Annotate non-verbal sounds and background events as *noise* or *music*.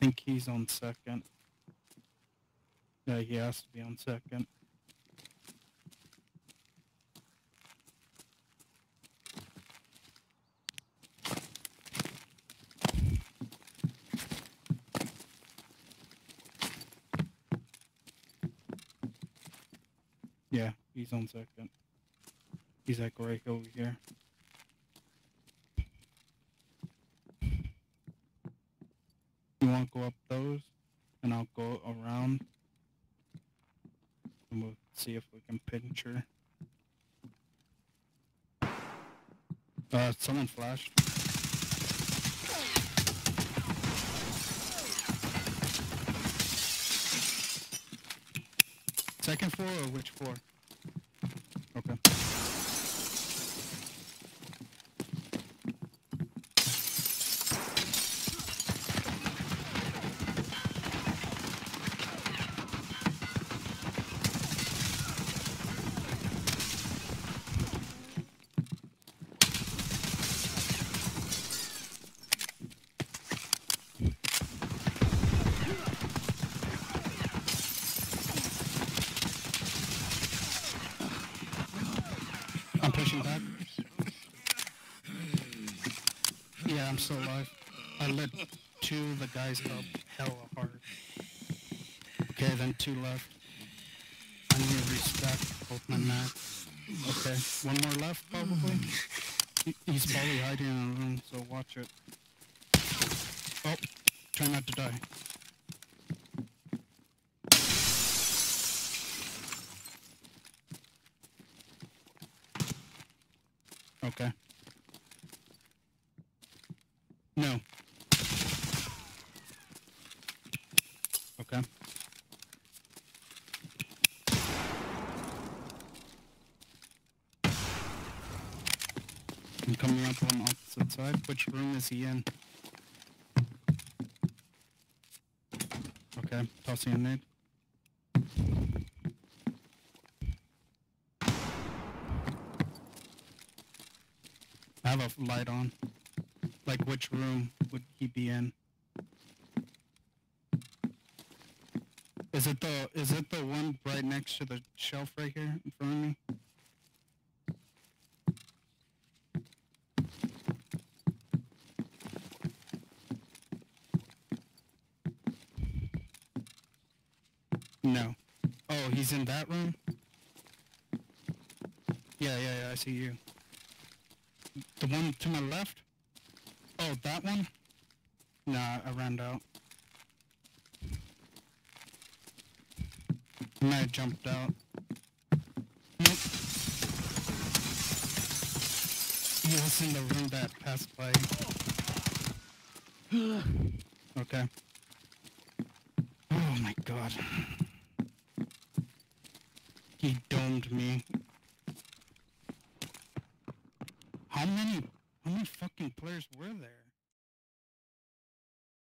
I think he's on second. Yeah, he has to be on second. Yeah, he's on second. He's like right over here. To go up those, and I'll go around, and we'll see if we can her. Uh, someone flashed. Second floor or which floor? Okay. I'm pushing back. Yeah, I'm still alive. I lit two of the guys up hella hard. Okay, then two left. I need to restock both my mags. Okay, one more left probably. He's probably hiding in a room, so watch it. Oh, try not to die. Okay. No. Okay. I'm coming up on the opposite side. Which room is he in? Okay, tossing a nade. Have a light on. Like which room would he be in? Is it the is it the one right next to the shelf right here in front of me? No. Oh, he's in that room? Yeah, yeah, yeah, I see you. The one to my left? Oh, that one? Nah, I ran out. I might have jumped out. Nope. He was in the room that passed by. *sighs* okay. Oh my god. He domed me. How many, how many fucking players were there?